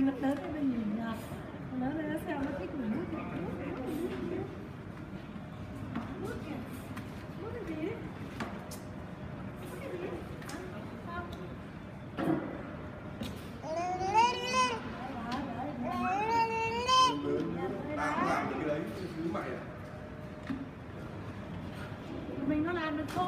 cái lớp lớn nó nhìn nhạt lớn nó sao nó thích mình. Mút mút mút mút mút mút cái gì đấy? Mình nó làm được thôi.